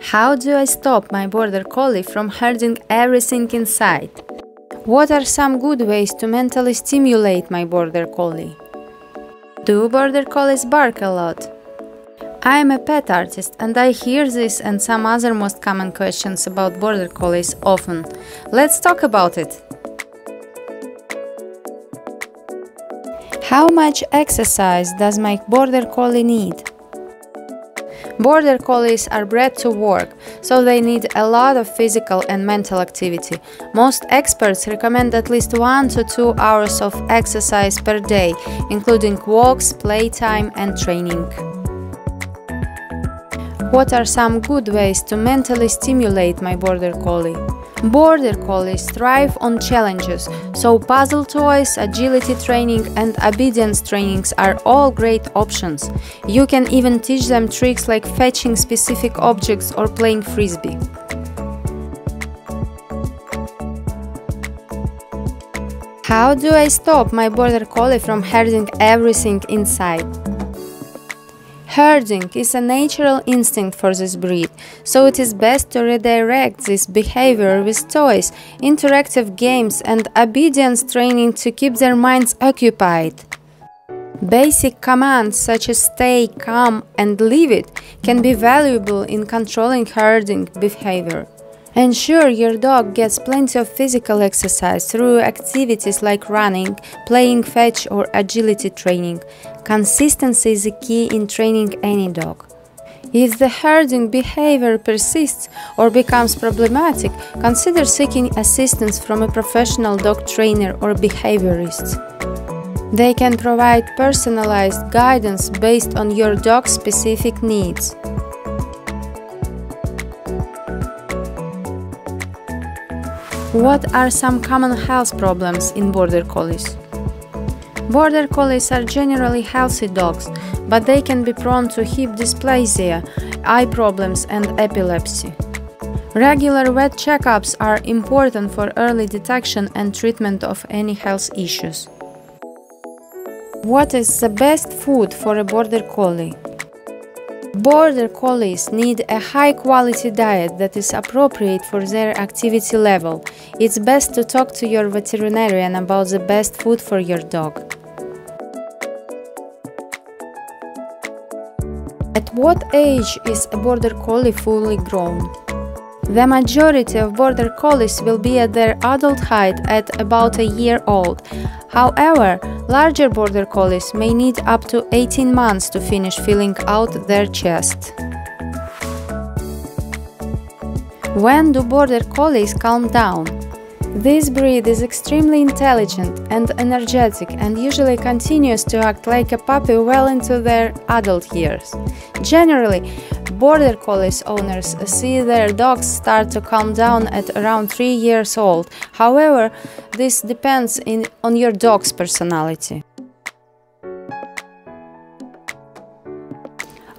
How do I stop my border collie from herding everything in sight? What are some good ways to mentally stimulate my border collie? Do border collies bark a lot? I am a pet artist and I hear this and some other most common questions about border collies often. Let's talk about it. How much exercise does my border collie need? Border collies are bred to work, so they need a lot of physical and mental activity. Most experts recommend at least 1 to 2 hours of exercise per day, including walks, playtime, and training. What are some good ways to mentally stimulate my border collie? Border collies thrive on challenges, so puzzle toys, agility training, and obedience trainings are all great options. You can even teach them tricks like fetching specific objects or playing frisbee. How do I stop my border collie from herding everything inside? Herding is a natural instinct for this breed, so it is best to redirect this behavior with toys, interactive games, and obedience training to keep their minds occupied. Basic commands such as stay, come, and leave it can be valuable in controlling herding behavior. Ensure your dog gets plenty of physical exercise through activities like running, playing fetch, or agility training. Consistency is a key in training any dog. If the herding behavior persists or becomes problematic, consider seeking assistance from a professional dog trainer or behaviorist. They can provide personalized guidance based on your dog's specific needs. What are some common health problems in Border Collies? Border Collies are generally healthy dogs, but they can be prone to hip dysplasia, eye problems, and epilepsy. Regular vet checkups are important for early detection and treatment of any health issues. What is the best food for a Border Collie? Border Collies need a high quality diet that is appropriate for their activity level. It's best to talk to your veterinarian about the best food for your dog. At what age is a Border Collie fully grown? The majority of Border Collies will be at their adult height at about a year old. However, larger Border Collies may need up to 18 months to finish filling out their chest. When do Border Collies calm down? This breed is extremely intelligent and energetic and usually continues to act like a puppy well into their adult years. Generally, Border Collies owners see their dogs start to calm down at around 3 years old. However, this depends in, on your dog's personality.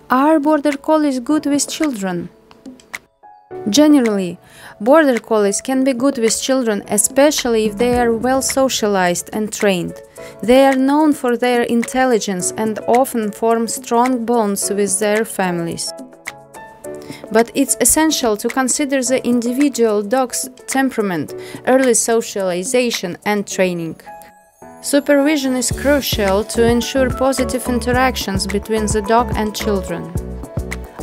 Are Border Collies good with children? Generally, Border Collies can be good with children, especially if they are well socialized and trained. They are known for their intelligence and often form strong bonds with their families. But it's essential to consider the individual dog's temperament, early socialization, and training. Supervision is crucial to ensure positive interactions between the dog and children.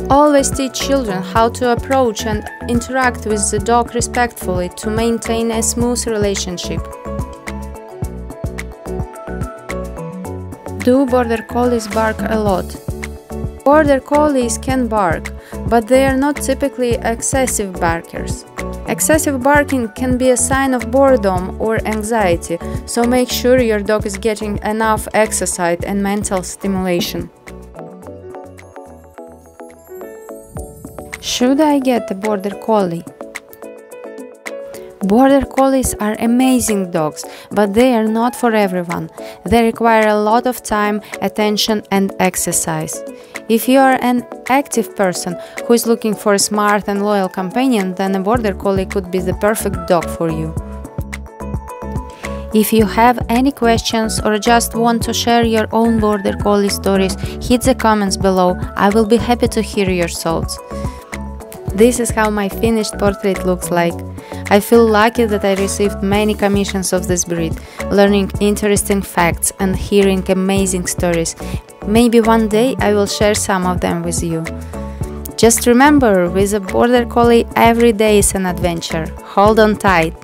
Always teach children how to approach and interact with the dog respectfully to maintain a smooth relationship. Do Border Collies bark a lot? Border Collies can bark, but they are not typically excessive barkers. Excessive barking can be a sign of boredom or anxiety, so make sure your dog is getting enough exercise and mental stimulation. Should I get a Border Collie? Border Collies are amazing dogs, but they are not for everyone. They require a lot of time, attention, and exercise. If you are an active person who is looking for a smart and loyal companion, then a Border Collie could be the perfect dog for you. If you have any questions or just want to share your own Border Collie stories, hit the comments below. I will be happy to hear your thoughts. This is how my finished portrait looks like. I feel lucky that I received many commissions of this breed, learning interesting facts and hearing amazing stories. Maybe one day I will share some of them with you. Just remember, with a border collie, every day is an adventure. Hold on tight.